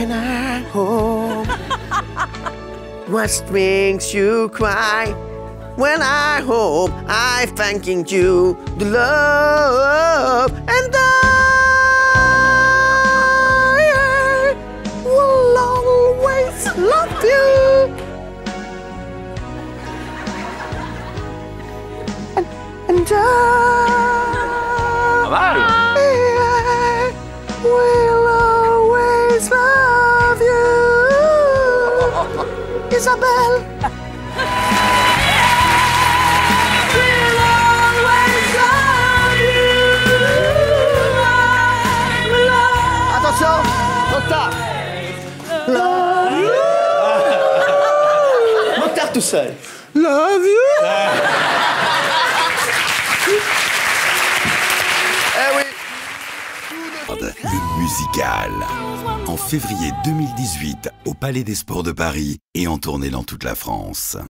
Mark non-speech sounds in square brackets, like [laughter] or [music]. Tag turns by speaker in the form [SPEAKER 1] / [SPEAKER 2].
[SPEAKER 1] when I home. [laughs] What makes you cry? When I hope I'm thanking you the love and I will always love you. And, and I
[SPEAKER 2] Pas
[SPEAKER 1] will always love Isabelle. Attention, Love you Love you
[SPEAKER 3] Le musical. En février 2018, au Palais des Sports de Paris et en tournée dans toute la France.